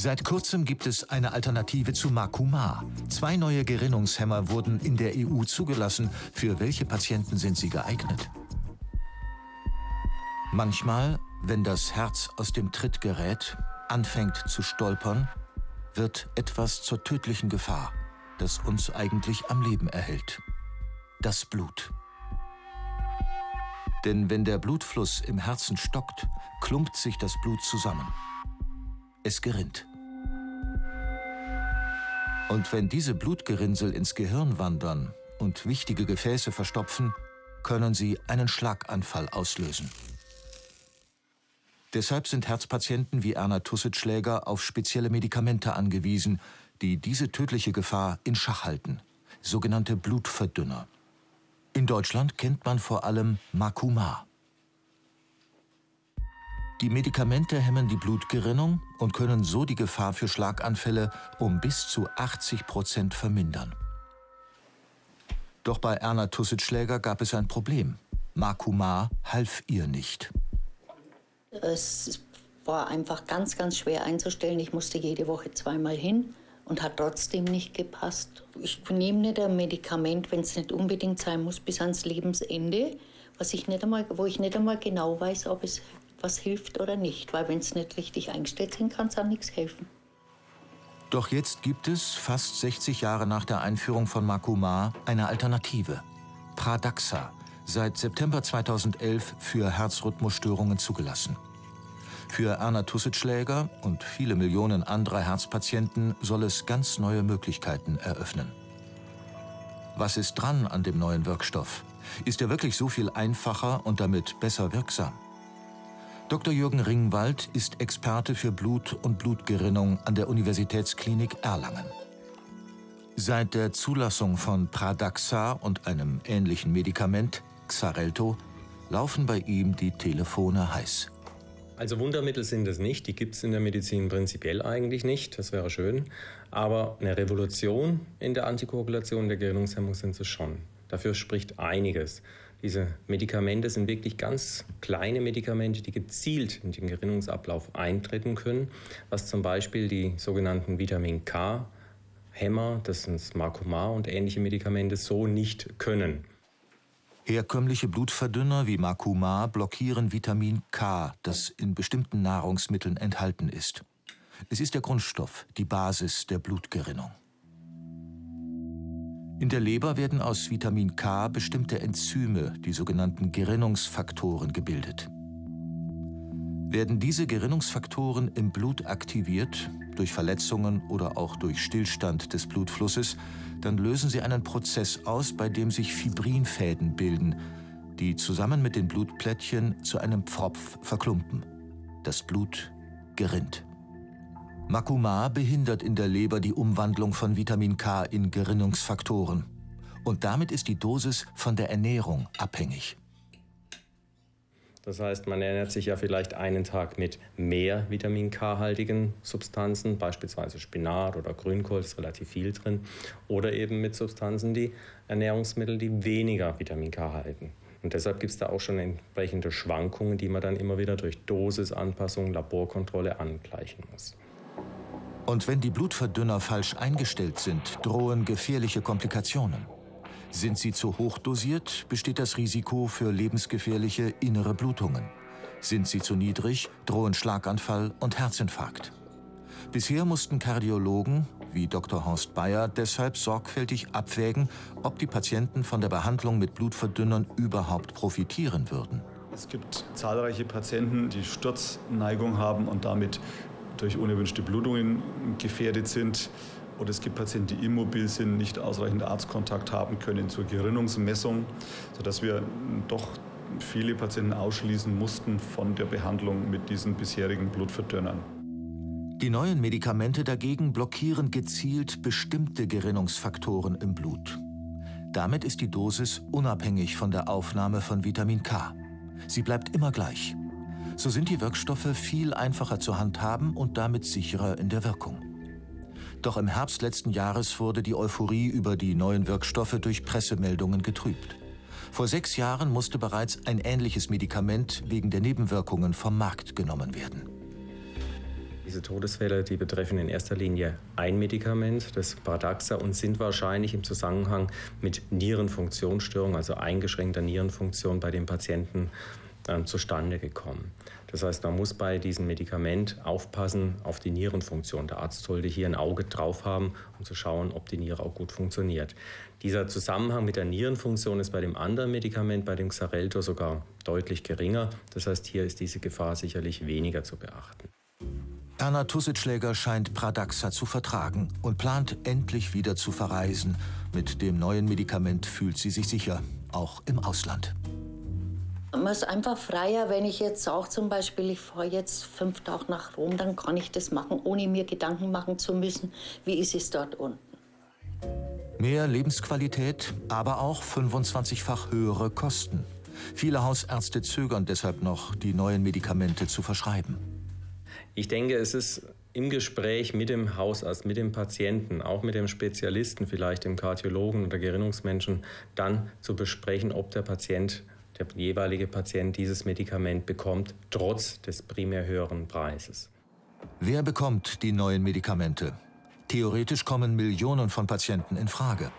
Seit kurzem gibt es eine Alternative zu Makuma. Zwei neue Gerinnungshemmer wurden in der EU zugelassen. Für welche Patienten sind sie geeignet? Manchmal, wenn das Herz aus dem Tritt gerät, anfängt zu stolpern, wird etwas zur tödlichen Gefahr, das uns eigentlich am Leben erhält. Das Blut. Denn wenn der Blutfluss im Herzen stockt, klumpt sich das Blut zusammen. Es gerinnt. Und wenn diese Blutgerinnsel ins Gehirn wandern und wichtige Gefäße verstopfen, können sie einen Schlaganfall auslösen. Deshalb sind Herzpatienten wie Erna Tussitschläger auf spezielle Medikamente angewiesen, die diese tödliche Gefahr in Schach halten, sogenannte Blutverdünner. In Deutschland kennt man vor allem Makuma. Die Medikamente hemmen die Blutgerinnung und können so die Gefahr für Schlaganfälle um bis zu 80 Prozent vermindern. Doch bei Erna Tussitschläger gab es ein Problem. Makuma half ihr nicht. Es war einfach ganz, ganz schwer einzustellen. Ich musste jede Woche zweimal hin und hat trotzdem nicht gepasst. Ich nehme nicht ein Medikament, wenn es nicht unbedingt sein muss, bis ans Lebensende, was ich nicht einmal, wo ich nicht einmal genau weiß, ob es was hilft oder nicht. Weil wenn es nicht richtig eingestellt sind, kann es auch nichts helfen. Doch jetzt gibt es, fast 60 Jahre nach der Einführung von Makuma, eine Alternative. Pradaxa, seit September 2011 für Herzrhythmusstörungen zugelassen. Für Erna Tussitschläger und viele Millionen anderer Herzpatienten soll es ganz neue Möglichkeiten eröffnen. Was ist dran an dem neuen Wirkstoff? Ist er wirklich so viel einfacher und damit besser wirksam? Dr. Jürgen Ringwald ist Experte für Blut und Blutgerinnung an der Universitätsklinik Erlangen. Seit der Zulassung von Pradaxa und einem ähnlichen Medikament, Xarelto, laufen bei ihm die Telefone heiß. Also Wundermittel sind es nicht, die gibt es in der Medizin prinzipiell eigentlich nicht, das wäre schön. Aber eine Revolution in der Antikoagulation der Gerinnungshemmung sind es schon. Dafür spricht einiges. Diese Medikamente sind wirklich ganz kleine Medikamente, die gezielt in den Gerinnungsablauf eintreten können, was zum Beispiel die sogenannten Vitamin K Hämmer, das sind Marcomar und ähnliche Medikamente, so nicht können. Herkömmliche Blutverdünner wie Makuma blockieren Vitamin K, das in bestimmten Nahrungsmitteln enthalten ist. Es ist der Grundstoff, die Basis der Blutgerinnung. In der Leber werden aus Vitamin K bestimmte Enzyme, die sogenannten Gerinnungsfaktoren, gebildet. Werden diese Gerinnungsfaktoren im Blut aktiviert, durch Verletzungen oder auch durch Stillstand des Blutflusses, dann lösen sie einen Prozess aus, bei dem sich Fibrinfäden bilden, die zusammen mit den Blutplättchen zu einem Pfropf verklumpen. Das Blut gerinnt. Makuma behindert in der Leber die Umwandlung von Vitamin K in Gerinnungsfaktoren. Und damit ist die Dosis von der Ernährung abhängig. Das heißt, man ernährt sich ja vielleicht einen Tag mit mehr Vitamin K-haltigen Substanzen, beispielsweise Spinat oder Grünkohl, ist relativ viel drin, oder eben mit Substanzen, die Ernährungsmittel, die weniger Vitamin K halten. Und deshalb gibt es da auch schon entsprechende Schwankungen, die man dann immer wieder durch Dosisanpassung, Laborkontrolle angleichen muss. Und wenn die Blutverdünner falsch eingestellt sind, drohen gefährliche Komplikationen. Sind sie zu hoch dosiert, besteht das Risiko für lebensgefährliche innere Blutungen. Sind sie zu niedrig, drohen Schlaganfall und Herzinfarkt. Bisher mussten Kardiologen, wie Dr. Horst Bayer, deshalb sorgfältig abwägen, ob die Patienten von der Behandlung mit Blutverdünnern überhaupt profitieren würden. Es gibt zahlreiche Patienten, die Sturzneigung haben und damit durch unerwünschte Blutungen gefährdet sind. Oder es gibt Patienten, die immobil sind, nicht ausreichend Arztkontakt haben können zur Gerinnungsmessung, sodass wir doch viele Patienten ausschließen mussten von der Behandlung mit diesen bisherigen Blutverdünnern. Die neuen Medikamente dagegen blockieren gezielt bestimmte Gerinnungsfaktoren im Blut. Damit ist die Dosis unabhängig von der Aufnahme von Vitamin K. Sie bleibt immer gleich so sind die Wirkstoffe viel einfacher zu handhaben und damit sicherer in der Wirkung. Doch im Herbst letzten Jahres wurde die Euphorie über die neuen Wirkstoffe durch Pressemeldungen getrübt. Vor sechs Jahren musste bereits ein ähnliches Medikament wegen der Nebenwirkungen vom Markt genommen werden. Diese Todesfälle, die betreffen in erster Linie ein Medikament, das Pradaxa, und sind wahrscheinlich im Zusammenhang mit Nierenfunktionsstörungen, also eingeschränkter Nierenfunktion bei den Patienten ähm, zustande gekommen. Das heißt, man muss bei diesem Medikament aufpassen auf die Nierenfunktion. Der Arzt sollte hier ein Auge drauf haben, um zu schauen, ob die Niere auch gut funktioniert. Dieser Zusammenhang mit der Nierenfunktion ist bei dem anderen Medikament, bei dem Xarelto, sogar deutlich geringer. Das heißt, hier ist diese Gefahr sicherlich weniger zu beachten. Erna Tussitschläger scheint Pradaxa zu vertragen und plant endlich wieder zu verreisen. Mit dem neuen Medikament fühlt sie sich sicher, auch im Ausland. Man ist einfach freier, wenn ich jetzt auch zum Beispiel, ich fahre jetzt fünf Tage nach Rom, dann kann ich das machen, ohne mir Gedanken machen zu müssen, wie ist es dort unten. Mehr Lebensqualität, aber auch 25-fach höhere Kosten. Viele Hausärzte zögern deshalb noch, die neuen Medikamente zu verschreiben. Ich denke, es ist im Gespräch mit dem Hausarzt, mit dem Patienten, auch mit dem Spezialisten, vielleicht dem Kardiologen oder Gerinnungsmenschen, dann zu besprechen, ob der Patient der jeweilige Patient dieses Medikament bekommt, trotz des primär höheren Preises. Wer bekommt die neuen Medikamente? Theoretisch kommen Millionen von Patienten in Frage.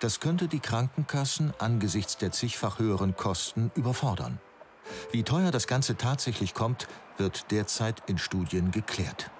Das könnte die Krankenkassen angesichts der zigfach höheren Kosten überfordern. Wie teuer das Ganze tatsächlich kommt, wird derzeit in Studien geklärt.